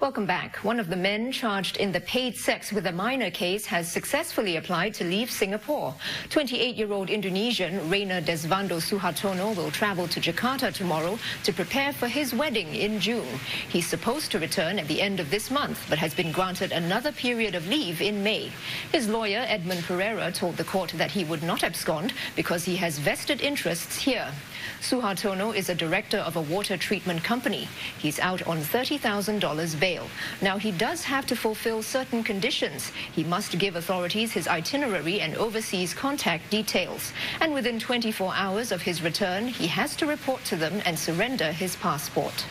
Welcome back. One of the men charged in the paid sex with a minor case has successfully applied to leave Singapore. 28-year-old Indonesian Rainer Desvando Suhartono will travel to Jakarta tomorrow to prepare for his wedding in June. He's supposed to return at the end of this month, but has been granted another period of leave in May. His lawyer, Edmund Pereira, told the court that he would not abscond because he has vested interests here. Suhartono is a director of a water treatment company. He's out on $30,000 bail. Now, he does have to fulfill certain conditions. He must give authorities his itinerary and overseas contact details. And within 24 hours of his return, he has to report to them and surrender his passport.